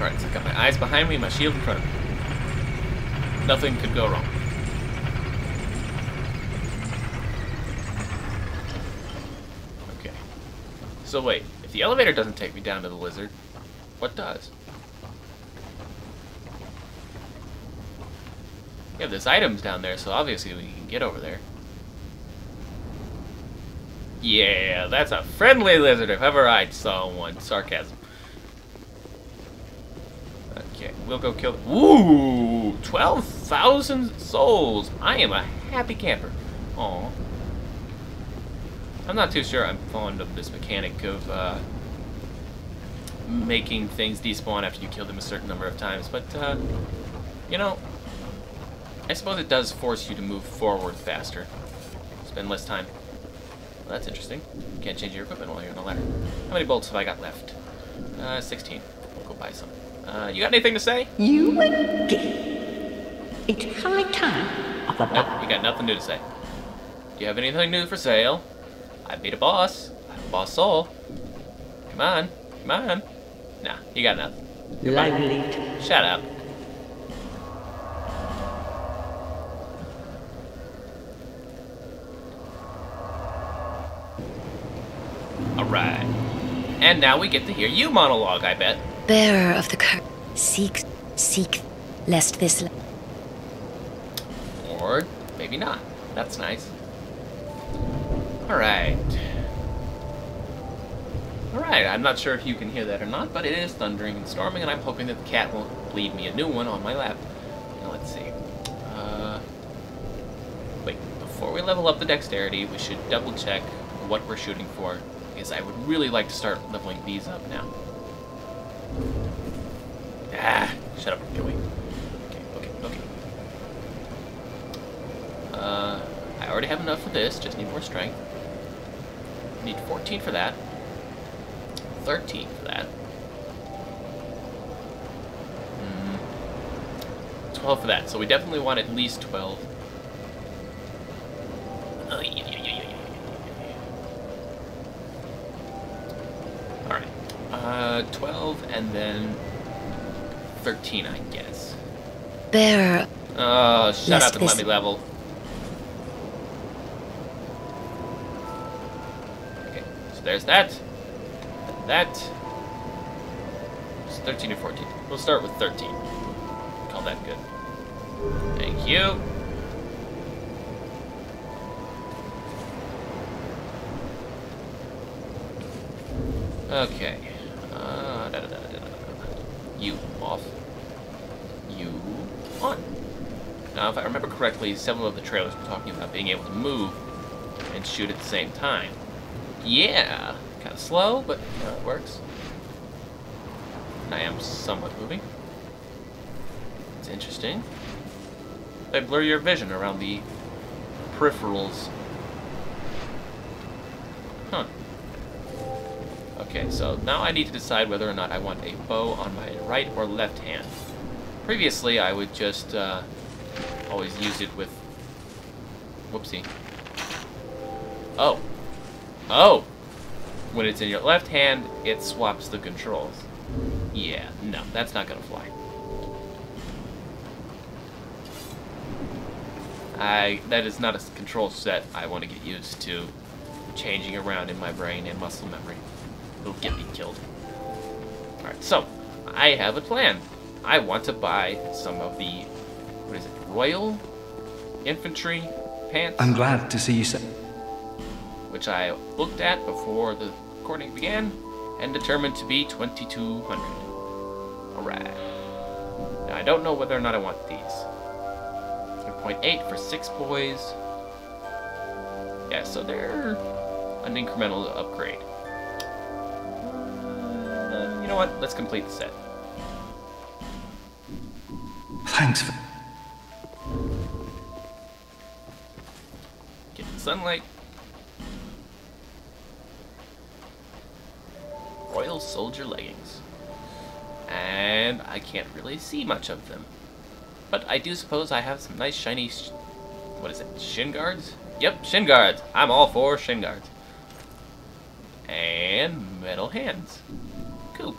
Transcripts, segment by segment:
Alright, so I got my eyes behind me, my shield in front of me. Nothing could go wrong. Okay. So wait, if the elevator doesn't take me down to the lizard, what does? Yeah, there's items down there, so obviously we can get over there. Yeah, that's a friendly lizard if ever I saw one. Sarcasm. Okay, we'll go kill... Ooh! 12,000 souls! I am a happy camper. Aw. I'm not too sure I'm fond of this mechanic of, uh, making things despawn after you kill them a certain number of times, but, uh, you know, I suppose it does force you to move forward faster. Spend less time. Well, that's interesting. Can't change your equipment while you're on a ladder. How many bolts have I got left? Uh, 16. We'll go buy some. Uh, you got anything to say? You again. It's high time of Nope, you got nothing new to say. Do you have anything new for sale? I beat a boss. I have a boss soul. Come on. Come on. Nah, you got nothing. lively. Shut up. Alright. And now we get to hear you monologue, I bet. Bearer of the curse, seek, seek, lest this. Or maybe not. That's nice. Alright. Alright, I'm not sure if you can hear that or not, but it is thundering and storming, and I'm hoping that the cat won't leave me a new one on my lap. Now, let's see. Uh, wait, before we level up the dexterity, we should double check what we're shooting for, because I would really like to start leveling these up now. Ah, shut up, Joey. Okay, okay, okay. Uh, I already have enough for this, just need more strength. Need 14 for that. 13 for that. Mm, 12 for that, so we definitely want at least 12. Uh, 12 and then 13, I guess. Bearer, Oh, shut Yes, up and let me level. Okay, so there's that. That. It's 13 or 14. We'll start with 13. Call that good. Thank you. Okay. You. Now, if I remember correctly, several of the trailers were talking about being able to move and shoot at the same time. Yeah, kind of slow, but you know, it works. And I am somewhat moving. It's interesting. They blur your vision around the peripherals. Huh. Okay, so now I need to decide whether or not I want a bow on my right or left hand. Previously, I would just uh, always use it with... Whoopsie. Oh. Oh! When it's in your left hand, it swaps the controls. Yeah, no, that's not gonna fly. I that is not a control set I want to get used to changing around in my brain and muscle memory. It'll get me killed. Alright, so I have a plan. I want to buy some of the what is it, Royal Infantry pants, I'm glad to see you say. which I looked at before the recording began and determined to be 2200. Alright. Now I don't know whether or not I want these. 3.8 for six poise. Yeah, so they're an incremental upgrade. Uh, you know what? Let's complete the set. Thanks for. Get the sunlight. Royal Soldier leggings. And I can't really see much of them. But I do suppose I have some nice shiny, sh what is it, shin guards? Yep, shin guards. I'm all for shin guards. And metal hands. Cool.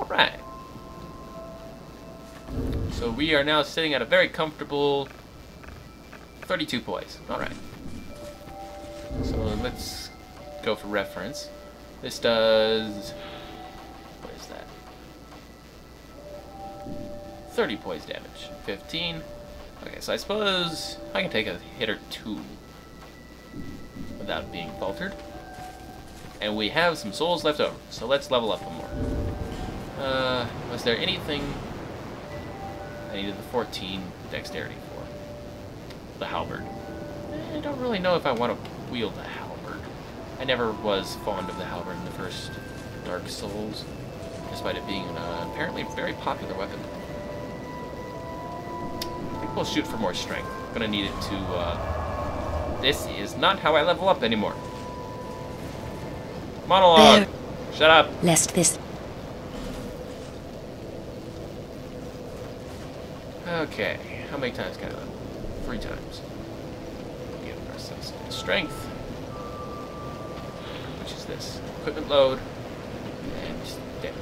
Alright. So we are now sitting at a very comfortable 32 poise. Alright. So let's go for reference. This does... What is that? 30 poise damage. 15. Okay, so I suppose I can take a hit or two without being faltered. And we have some souls left over, so let's level up one more. Uh, was there anything I needed the 14 dexterity for? The halberd. I don't really know if I want to wield the halberd. I never was fond of the halberd in the first Dark Souls, despite it being an uh, apparently very popular weapon. I think we'll shoot for more strength. I'm gonna need it to, uh... This is not how I level up anymore. Monologue! Shut up! Lest this Okay, how many times can I level? Three times. Give ourselves some strength. Which is this? Equipment load. And stamina.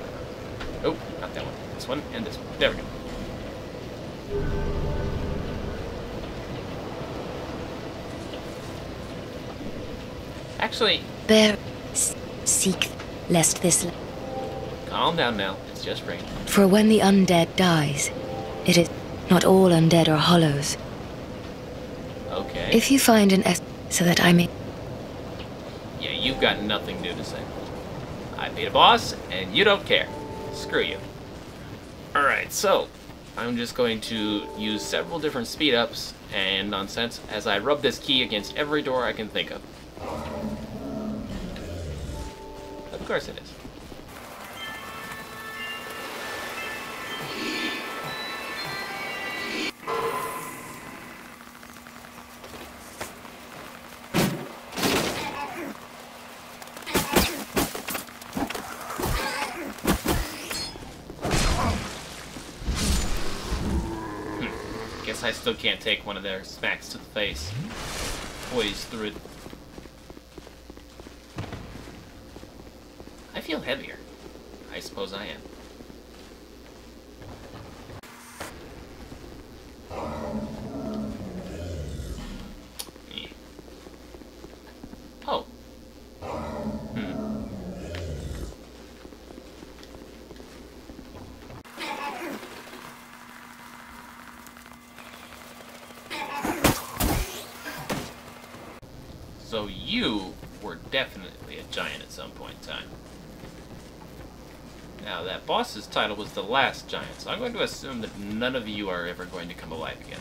Oh, not that one. This one and this one. There we go. Actually, bear seek lest this calm down now. It's just rain. for when the undead dies, it is not all undead are hollows. Okay. If you find an es- so that I may Yeah, you've got nothing new to say. I beat a boss, and you don't care. Screw you. Alright, so I'm just going to use several different speed ups and nonsense as I rub this key against every door I can think of. Of course it is. I still can't take one of their smacks to the face. Poise through it. I feel heavier. I suppose I am. Eh. Oh. Hmm. So you were definitely a giant at some point in time. Now, that boss's title was the last giant, so I'm going to assume that none of you are ever going to come alive again.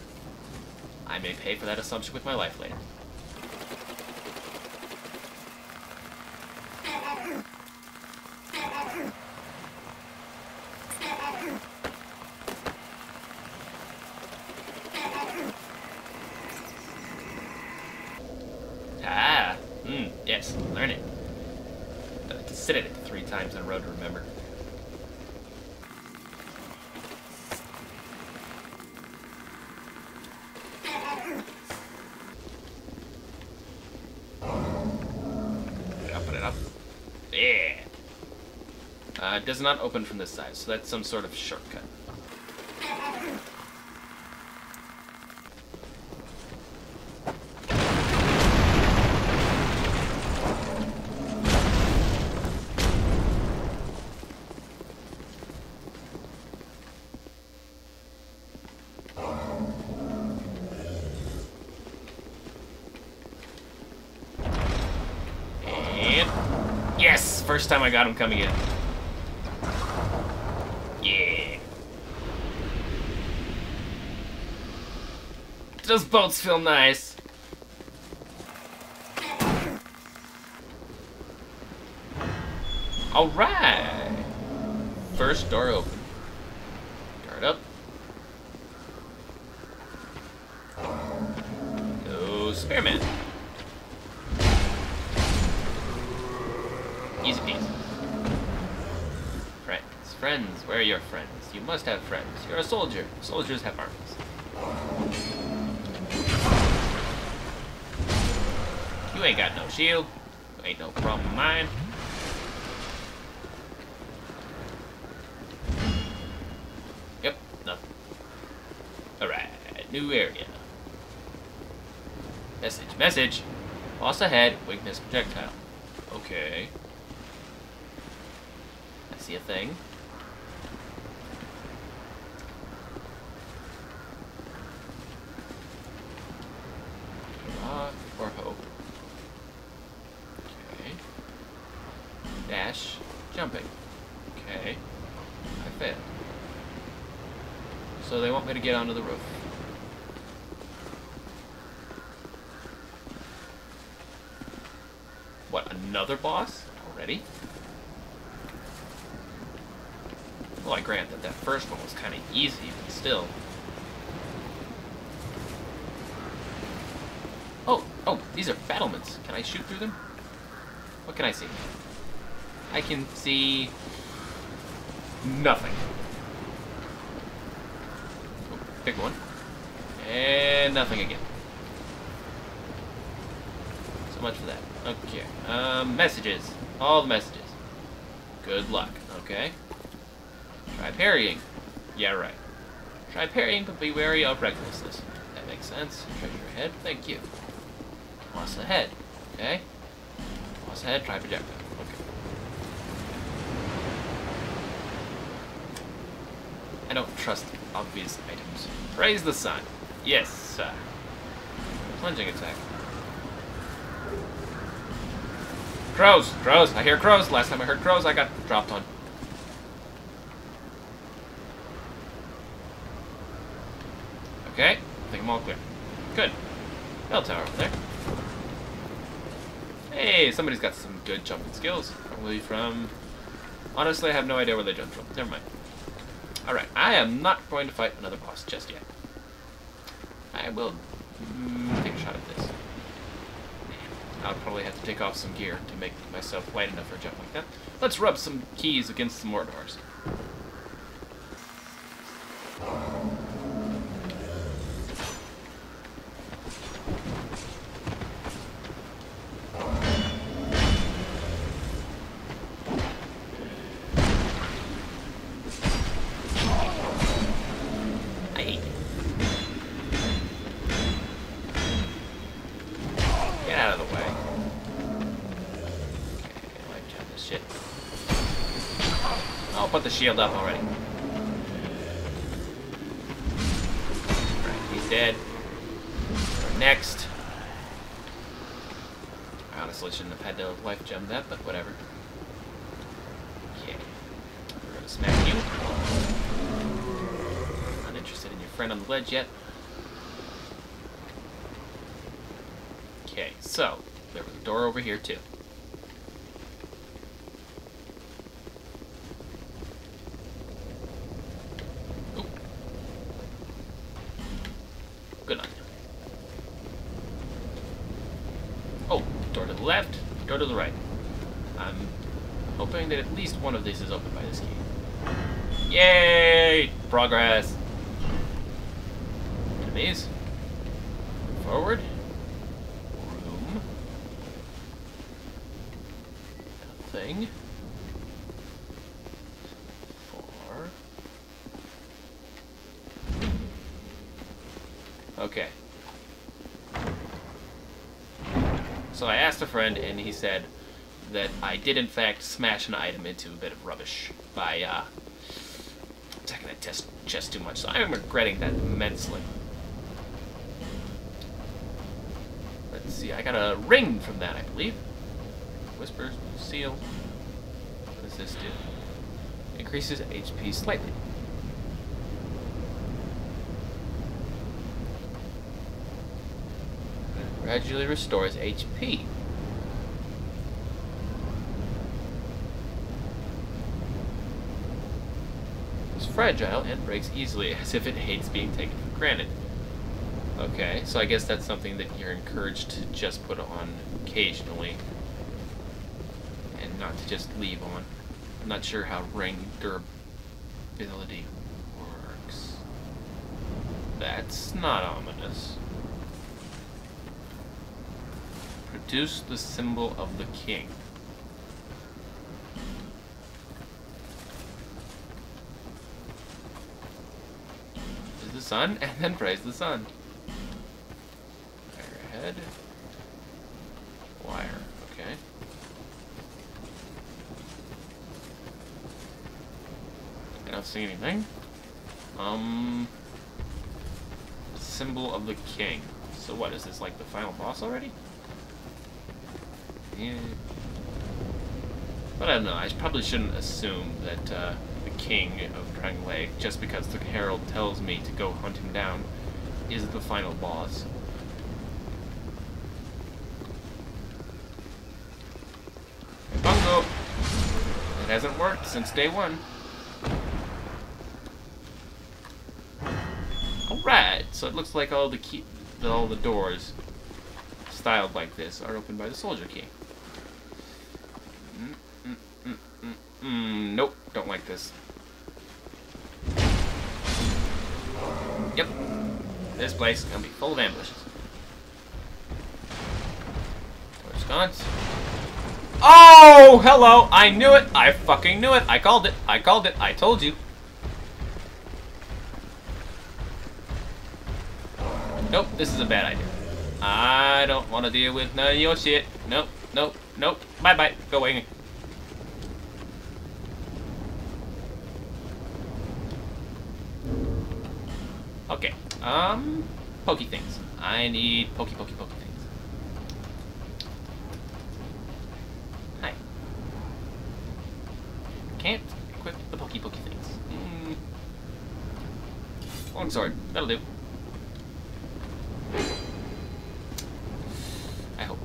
I may pay for that assumption with my life later. Ah, hmm, yes, learn it. I have to sit at it three times in a row to remember. Put it up, put it up. Yeah. Uh, it does not open from this side, so that's some sort of shortcut. Yes, first time I got him coming in. Yeah. Those boats feel nice. All right. First door open. Guard up. No spearman. Easy peasy. Friends, friends, where are your friends? You must have friends. You're a soldier. Soldiers have armies. You ain't got no shield. Ain't no problem of mine. Yep, nothing. Alright, new area. Message, message. Boss ahead, weakness projectile. Okay. I see a thing. Get onto the roof. What, another boss? Already? Well, I grant that that first one was kind of easy, but still. Oh, oh, these are battlements. Can I shoot through them? What can I see? I can see nothing. Pick one. And nothing again. So much for that. Okay. Um, messages. All the messages. Good luck. Okay. Try parrying. Yeah, right. Try parrying, but be wary of recklessness. That makes sense. Treasure ahead. Thank you. Boss ahead. Okay. Boss ahead. Try projectile. Okay. I don't trust obvious items. Praise the sun. Yes, sir. Plunging attack. Crows! Crows! I hear crows! Last time I heard crows, I got dropped on. Okay, I think I'm all clear. Good. Bell tower over there. Hey, somebody's got some good jumping skills. Probably from... Honestly, I have no idea where they jumped from. Never mind. Alright, I am not going to fight another boss just yet. I will take a shot at this. I'll probably have to take off some gear to make myself light enough for a jump like that. Let's rub some keys against some more doors. I hate it. Get out of the way. Okay, wipe down this shit. I'll put the shield up already. Right, he's dead. Next. I honestly shouldn't have had to life gem that, but whatever. Okay. We're gonna smack you. Not interested in your friend on the ledge yet. Okay, so there was a door over here too. Oop. Good on you. Oh, door to the left, door to the right. I'm hoping that at least one of these is open by this key. Yay! Progress. These Forward. Room. Nothing. Four. Okay. So I asked a friend, and he said that I did in fact smash an item into a bit of rubbish by uh, attacking that test chest too much. So I am regretting that immensely. Let's see, I got a ring from that, I believe. Whisper, seal. What does this do? Increases HP slightly. Gradually restores HP. Fragile and breaks easily, as if it hates being taken for granted. Okay, so I guess that's something that you're encouraged to just put on occasionally. And not to just leave on. I'm not sure how ring durability works. That's not ominous. Produce the symbol of the king. Is this sun, and then praise the sun. Wire ahead. Wire, okay. I don't see anything. Um, symbol of the king. So what is this like the final boss already? Yeah. But I don't know. I probably shouldn't assume that uh, king of Drangleic, just because the herald tells me to go hunt him down, is the final boss. Bungo! It hasn't worked since day one. Alright, so it looks like all the key, all the doors styled like this are opened by the soldier key. Mm, mm, mm, mm, mm, nope, don't like this. Place is gonna be full of ambushes. Guns? Oh, hello! I knew it! I fucking knew it! I called it! I called it! I told you! Nope, this is a bad idea. I don't want to deal with none of your shit. Nope, nope, nope. Bye bye. Go away. Okay. Um, pokey things. I need pokey, pokey, pokey things. Hi. Can't equip the pokey, pokey things. Mm. Long sword. That'll do. I hope.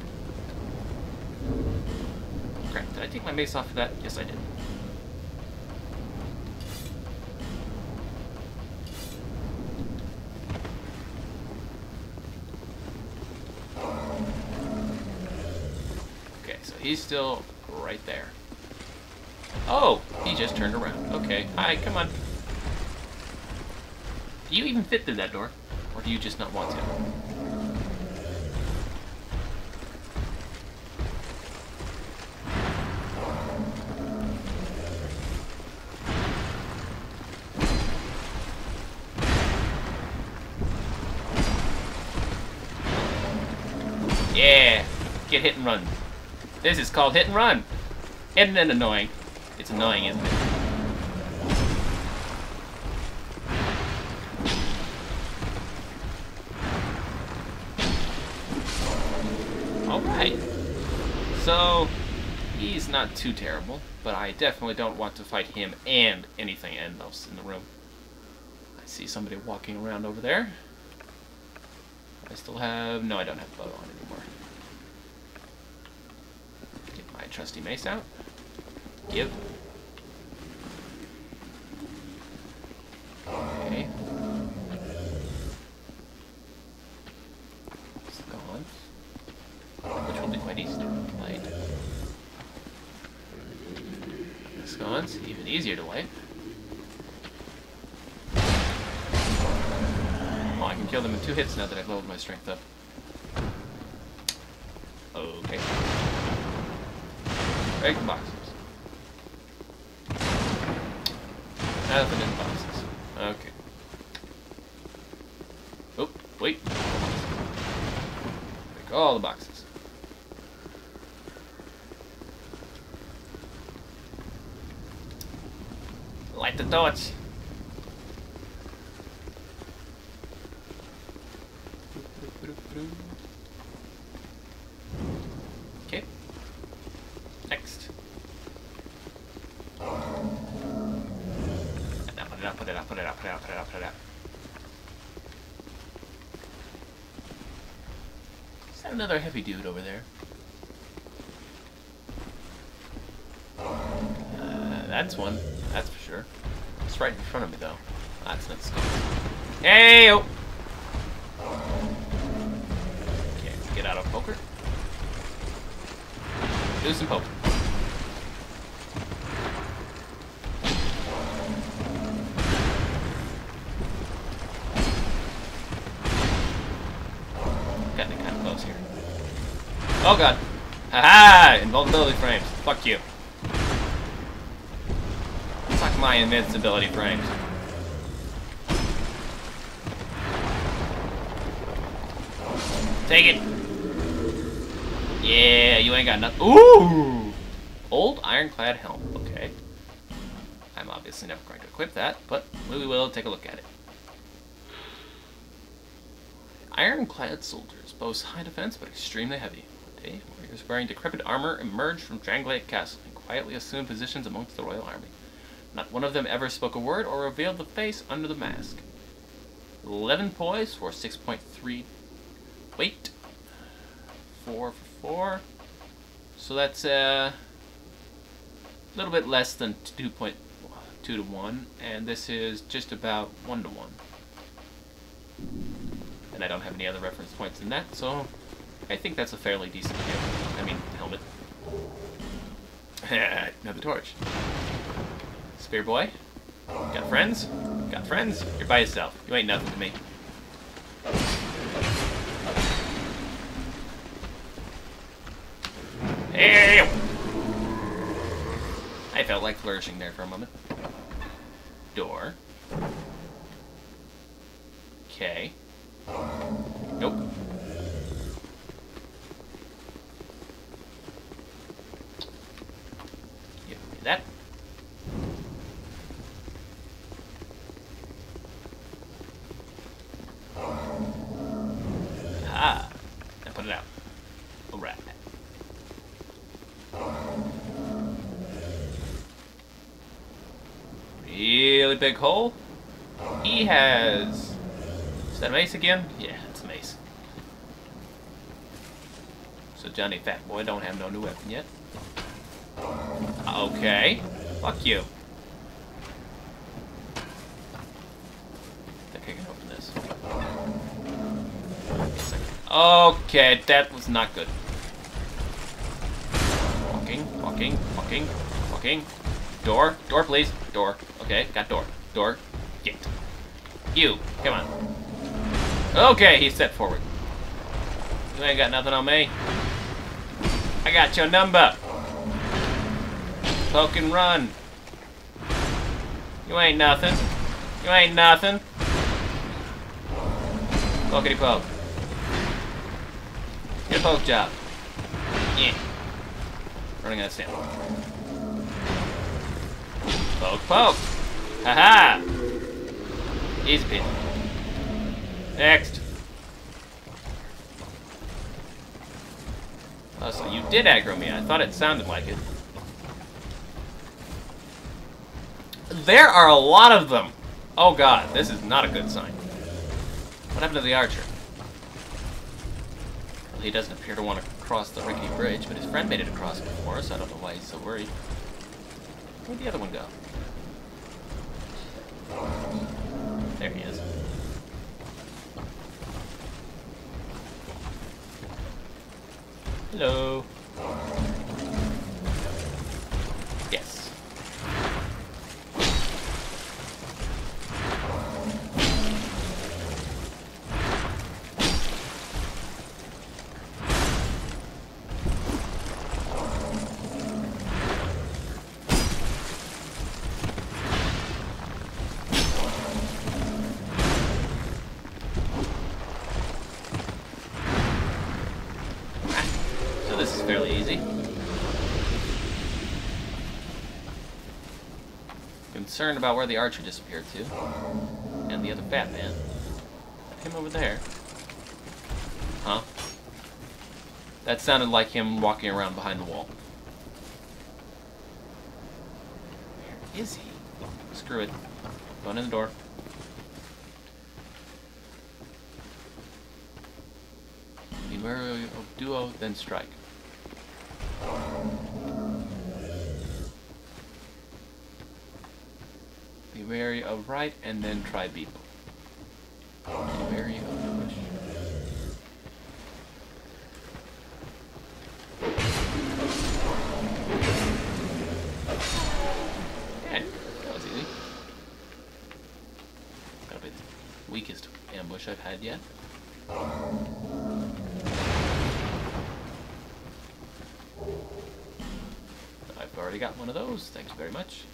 Crap, did I take my mace off of that? Yes, I did. Okay, so he's still right there. Oh, he just turned around. Okay, hi, come on. Do you even fit through that door? Or do you just not want to? Yeah, get hit and run. This is called hit and run. Isn't it annoying? It's annoying, isn't it? Alright. So, he's not too terrible, but I definitely don't want to fight him and anything else in the room. I see somebody walking around over there. I still have... No, I don't have bow on anymore. Trusty mace out. Give. Okay. It's gone. Which will be quite easy to light. This gone's even easier to light. Oh, I can kill them in two hits now that I've leveled my strength up. The boxes. The boxes. Okay. Oh, wait. Break all the boxes. Light the torch. Okay. Next. Now put it up, put it up, put it up, put it up, put it up, put it up. Is that another heavy dude over there? Uh, that's one. That's for sure. It's right in front of me, though. That's not scary. Hey! -o! Okay, get out of poker. Do some poker. Oh god. Haha! Invulnerability frames. Fuck you. Suck my invincibility frames. Take it! Yeah, you ain't got nothing. Ooh! Old ironclad helm. Okay. I'm obviously never going to equip that, but we will take a look at it. Ironclad soldiers boast high defense but extremely heavy. Day, warriors wearing decrepit armor emerged from Drangleic Castle and quietly assumed positions amongst the royal army. Not one of them ever spoke a word or revealed the face under the mask. 11 poise for 6.3 weight. 4 for 4. So that's uh, a little bit less than 2.2 to 1, and this is just about 1 to 1. And I don't have any other reference points in that, so I think that's a fairly decent helmet. I mean, helmet. Another torch. Spear boy. Got friends? Got friends? You're by yourself. You ain't nothing to me. Hey! I felt like flourishing there for a moment. Door. Okay. Nope. Give me that. Ah. Now put it out. Alright. Really big hole. He has... Is that a mace again? Yeah, it's a mace. So Johnny Fat Boy don't have no new weapon yet. Okay. Fuck you. I think I can open this. Okay, that was not good. Walking, walking, walking, walking. Door, door please, door. Okay, got door, door. Get. You, come on. Okay, he stepped forward. You ain't got nothing on me. I got your number. Poke and run. You ain't nothing. You ain't nothing. Pokety poke. Get a poke job. Yeah. Running out of stamina. Poke, poke. Haha. -ha. Easy peasy. Next. Oh, so you did aggro me. I thought it sounded like it. There are a lot of them. Oh god, this is not a good sign. What happened to the archer? Well, he doesn't appear to want to cross the rickety bridge, but his friend made it across before, so I don't know why he's so worried. Where'd the other one go? There he is. Hello. Concerned about where the archer disappeared to. And the other fat man. Him over there. Huh? That sounded like him walking around behind the wall. Where is he? Screw it. Going in the door. Beware of duo, then strike. Wary of right, and then try beetle. Be wary of push. Okay, that was easy. That'll be the weakest ambush I've had yet. I've already got one of those. Thank you very much.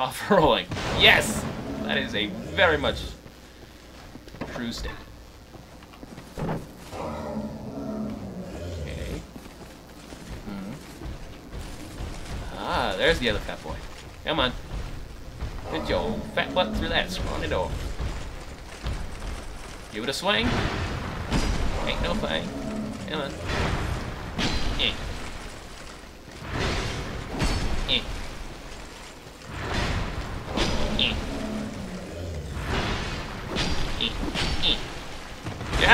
Off rolling. Yes! That is a very much true stat. Okay. Hmm. Ah, there's the other fat boy. Come on. Get your old fat butt through that. Spawn door. Give it a swing. Ain't no thing. Come on.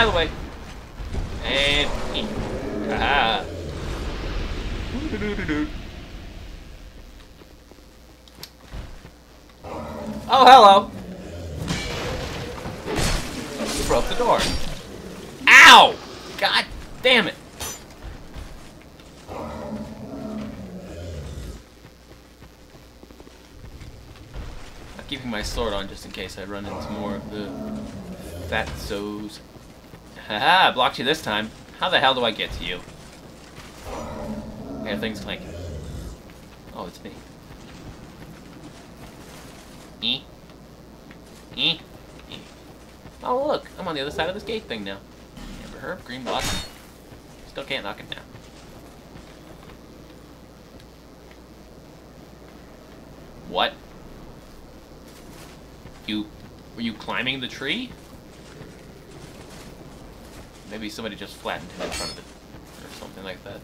The way. And eh. Ah. Oh, hello. You broke the door. Ow! God damn it. I'm keeping my sword on just in case I run into more of the fatzos. Haha, blocked you this time. How the hell do I get to you? Yeah, things clanking. Oh, it's me. E. E. E. Oh, look, I'm on the other side of this gate thing now. Amber herb, green blossom. Still can't knock it down. What? You, were you climbing the tree? Maybe somebody just flattened him in front of it, or something like that.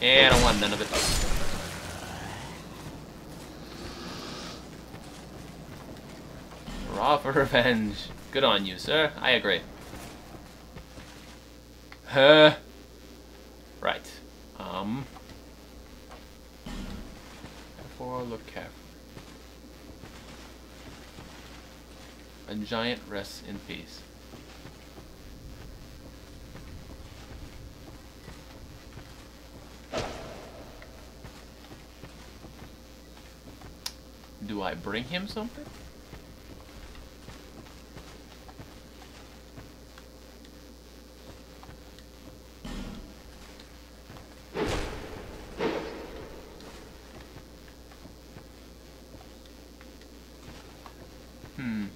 Yeah, I don't want none of it. Raw for revenge. Good on you, sir. I agree. Huh. Right. Um. Therefore, look carefully. A giant rests in peace. Do I bring him something? Hmm.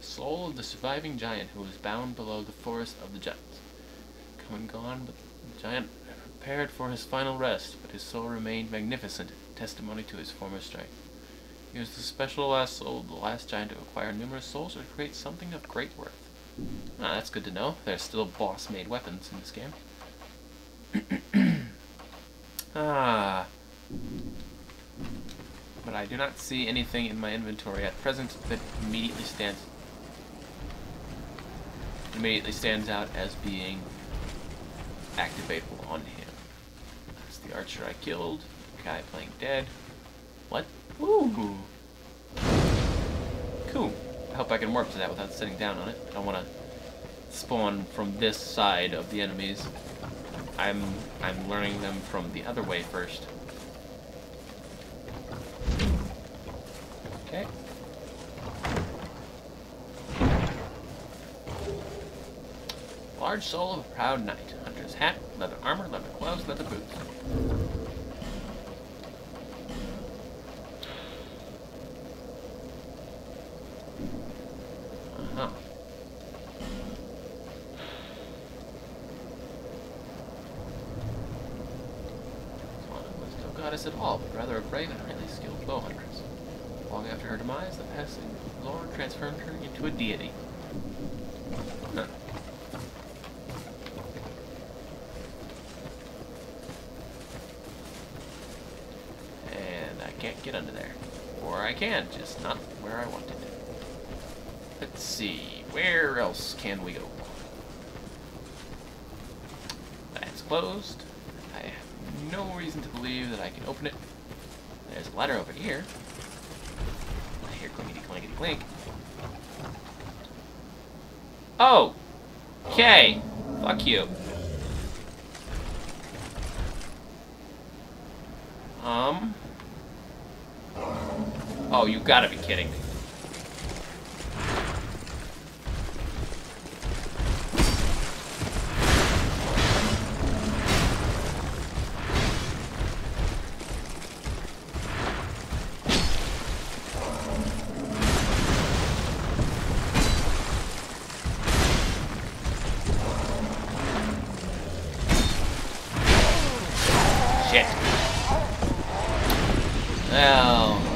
Soul of the surviving giant who was bound below the forest of the giants. Come and gone, but the giant prepared for his final rest, but his soul remained magnificent, testimony to his former strength. He was the special last soul, the last giant to acquire numerous souls or create something of great worth. Ah, that's good to know. There's still boss-made weapons in this game. ah. But I do not see anything in my inventory at present that immediately stands immediately stands out as being activatable on him. That's the archer I killed. Guy playing dead. What? Ooh. Cool. I hope I can warp to that without sitting down on it. I don't want to spawn from this side of the enemies. I'm I'm learning them from the other way first. Okay. Large soul of a proud knight. Hunter's hat, leather armor, leather gloves, leather boots. Uh-huh. Swan was no goddess at all, but rather a brave and highly skilled bow huntress. Long after her demise, the passing lore transformed her into a deity. Huh. And I can't get under there. Or I can, just not where I wanted. Let's see, where else can we go? That's closed. I have no reason to believe that I can open it. There's a ladder over here. Hear clinkety clankety clink. Oh! Okay. Fuck you. Oh, you gotta be kidding me. Now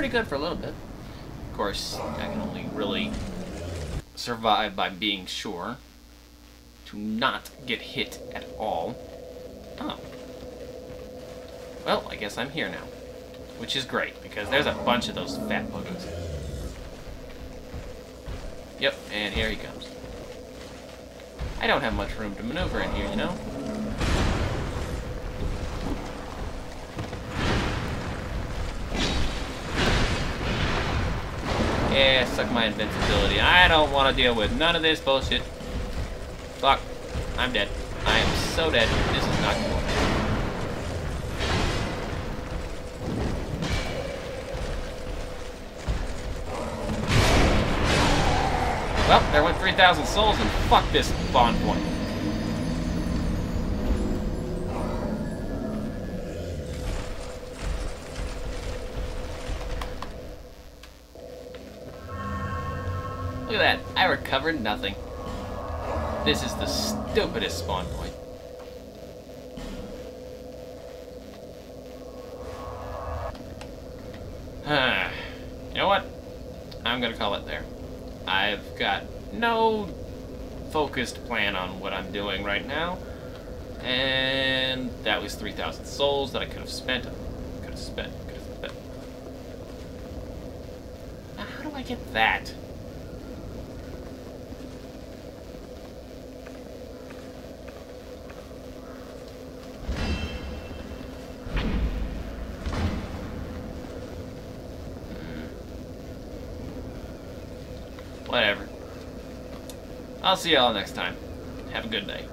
pretty good for a little bit. Of course, I can only really survive by being sure to not get hit at all. Oh. Well, I guess I'm here now. Which is great, because there's a bunch of those fat buggers. Yep, and here he comes. I don't have much room to maneuver in here, you know? Suck my invincibility. I don't want to deal with none of this bullshit. Fuck. I'm dead. I am so dead. This is not cool. Well, there went 3,000 souls, and fuck this spawn point. At that. I recovered nothing. This is the stupidest spawn point. you know what? I'm gonna call it there. I've got no focused plan on what I'm doing right now. And that was 3,000 souls that I could have spent. Could have spent. Could have spent. Now, how do I get that? Whatever. I'll see y'all next time. Have a good day.